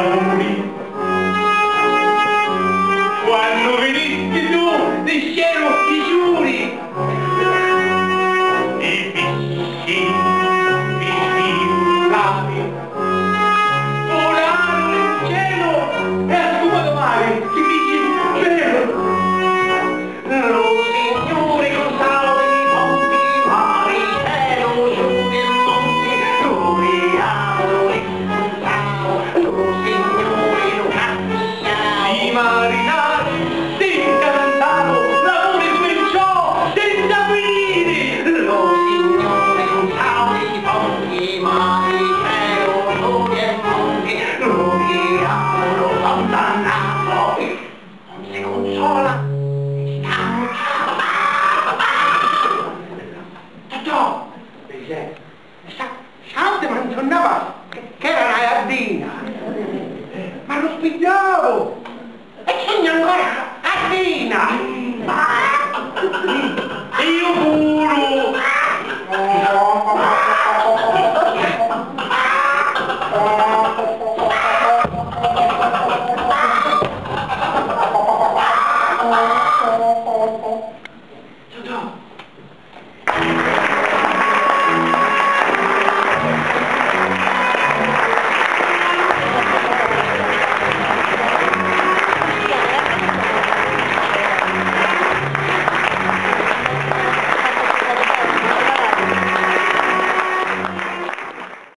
Hallelujah. noi. Non si consola. Tutto. Dice Sante ma non tornava che era la gardina? Ma lo spigliavo. E c'è ancora la gardina.